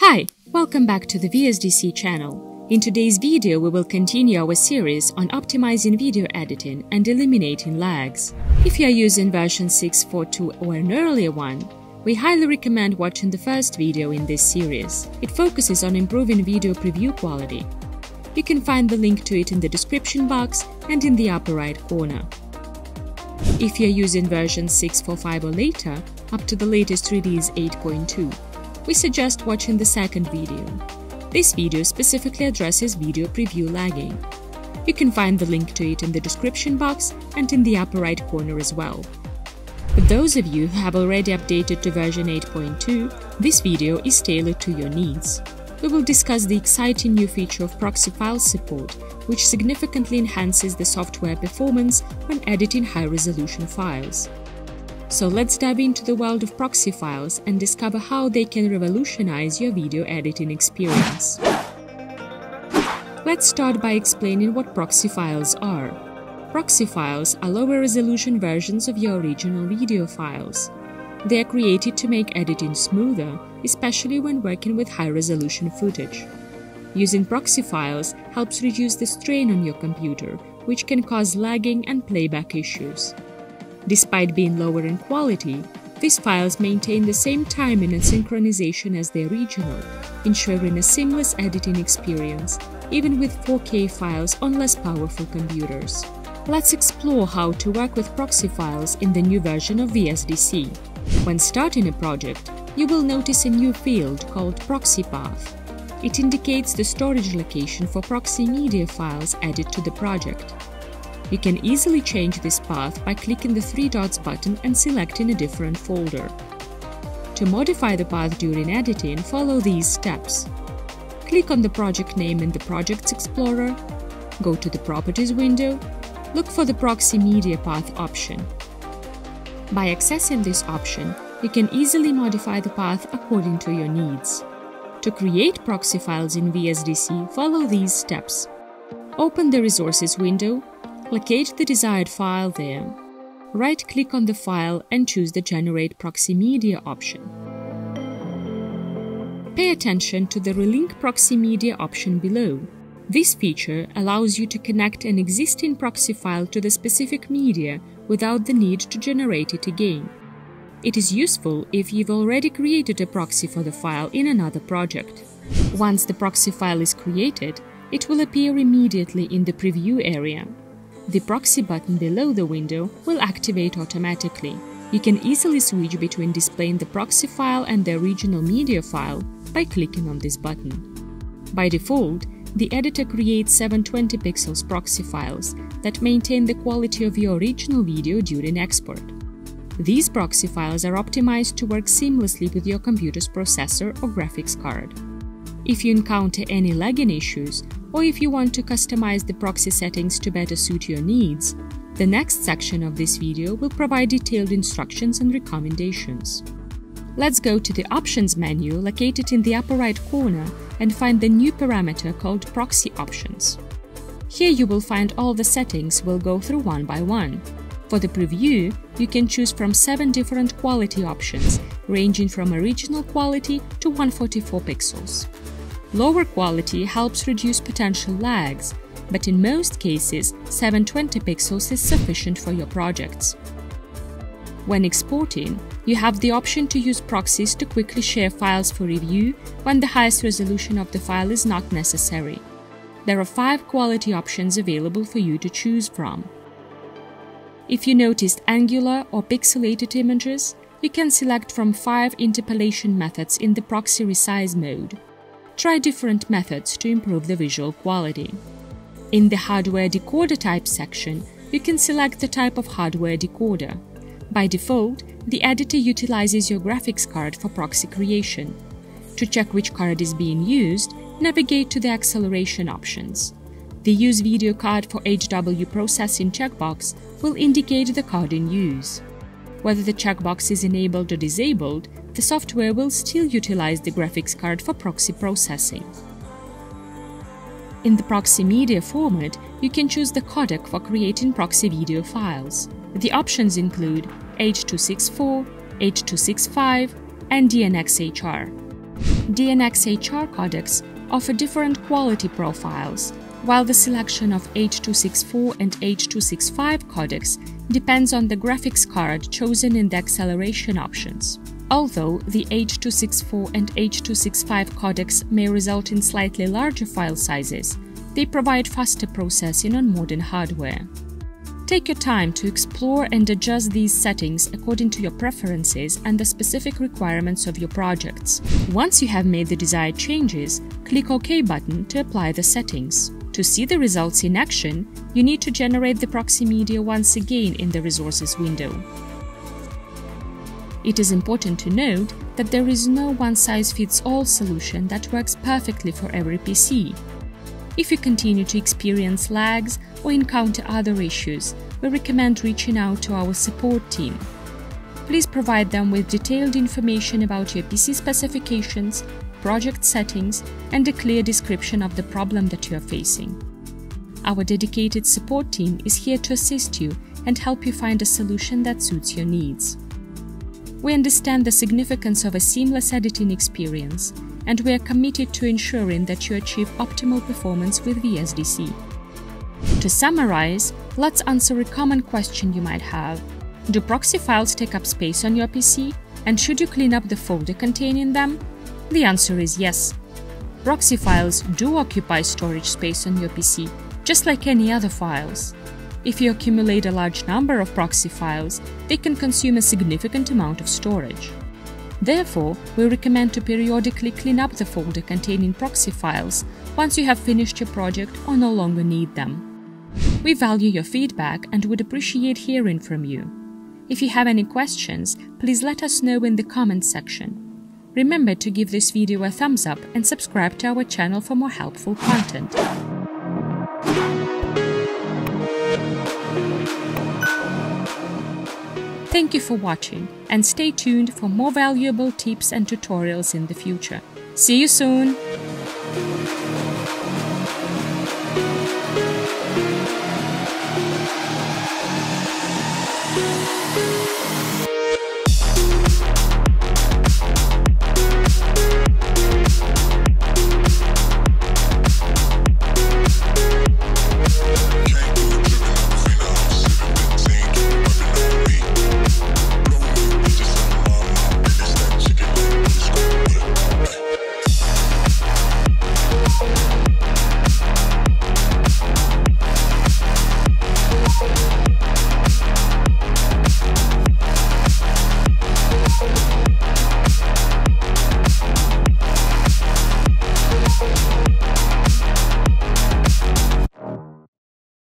Hi, welcome back to the VSDC channel. In today's video, we will continue our series on optimizing video editing and eliminating lags. If you are using version 6.4.2 or an earlier one, we highly recommend watching the first video in this series. It focuses on improving video preview quality. You can find the link to it in the description box and in the upper right corner. If you're using version 6.4.5 or later, up to the latest release 8.2, we suggest watching the second video. This video specifically addresses video preview lagging. You can find the link to it in the description box and in the upper right corner as well. For those of you who have already updated to version 8.2, this video is tailored to your needs. We will discuss the exciting new feature of proxy file support, which significantly enhances the software performance when editing high-resolution files. So let's dive into the world of proxy files and discover how they can revolutionize your video editing experience. Let's start by explaining what proxy files are. Proxy files are lower resolution versions of your original video files. They are created to make editing smoother, especially when working with high resolution footage. Using proxy files helps reduce the strain on your computer, which can cause lagging and playback issues. Despite being lower in quality, these files maintain the same timing and synchronization as the original, ensuring a seamless editing experience, even with 4K files on less powerful computers. Let's explore how to work with proxy files in the new version of VSDC. When starting a project, you will notice a new field called Proxy Path. It indicates the storage location for proxy media files added to the project. You can easily change this path by clicking the three dots button and selecting a different folder. To modify the path during editing, follow these steps. Click on the project name in the Projects Explorer, go to the Properties window, look for the Proxy Media Path option. By accessing this option, you can easily modify the path according to your needs. To create proxy files in VSDC, follow these steps. Open the Resources window Locate the desired file there. Right-click on the file and choose the Generate Proxy Media option. Pay attention to the Relink Proxy Media option below. This feature allows you to connect an existing proxy file to the specific media without the need to generate it again. It is useful if you've already created a proxy for the file in another project. Once the proxy file is created, it will appear immediately in the preview area. The proxy button below the window will activate automatically. You can easily switch between displaying the proxy file and the original media file by clicking on this button. By default, the editor creates 720 pixels proxy files that maintain the quality of your original video during export. These proxy files are optimized to work seamlessly with your computer's processor or graphics card. If you encounter any lagging issues, or if you want to customize the proxy settings to better suit your needs, the next section of this video will provide detailed instructions and recommendations. Let's go to the Options menu located in the upper right corner and find the new parameter called Proxy Options. Here you will find all the settings we'll go through one by one. For the preview, you can choose from 7 different quality options, ranging from original quality to 144 pixels. Lower quality helps reduce potential lags, but in most cases, 720 pixels is sufficient for your projects. When exporting, you have the option to use proxies to quickly share files for review when the highest resolution of the file is not necessary. There are five quality options available for you to choose from. If you noticed angular or pixelated images, you can select from five interpolation methods in the proxy resize mode try different methods to improve the visual quality. In the Hardware Decoder Type section, you can select the type of hardware decoder. By default, the editor utilizes your graphics card for proxy creation. To check which card is being used, navigate to the acceleration options. The Use Video Card for HW Processing checkbox will indicate the card in use. Whether the checkbox is enabled or disabled, the software will still utilize the graphics card for proxy processing. In the proxy media format, you can choose the codec for creating proxy video files. The options include H.264, H.265, and DNxHR. DNxHR codecs offer different quality profiles, while the selection of H.264 and H.265 codecs depends on the graphics card chosen in the acceleration options. Although the H.264 and H.265 codecs may result in slightly larger file sizes, they provide faster processing on modern hardware. Take your time to explore and adjust these settings according to your preferences and the specific requirements of your projects. Once you have made the desired changes, click OK button to apply the settings. To see the results in action, you need to generate the proxy media once again in the Resources window. It is important to note that there is no one-size-fits-all solution that works perfectly for every PC. If you continue to experience lags or encounter other issues, we recommend reaching out to our support team. Please provide them with detailed information about your PC specifications, project settings, and a clear description of the problem that you are facing. Our dedicated support team is here to assist you and help you find a solution that suits your needs. We understand the significance of a seamless editing experience, and we are committed to ensuring that you achieve optimal performance with VSDC. To summarize, let's answer a common question you might have. Do proxy files take up space on your PC? And should you clean up the folder containing them? The answer is yes. Proxy files do occupy storage space on your PC, just like any other files. If you accumulate a large number of proxy files, they can consume a significant amount of storage. Therefore, we recommend to periodically clean up the folder containing proxy files once you have finished your project or no longer need them. We value your feedback and would appreciate hearing from you. If you have any questions, please let us know in the comments section. Remember to give this video a thumbs up and subscribe to our channel for more helpful content. Thank you for watching and stay tuned for more valuable tips and tutorials in the future. See you soon!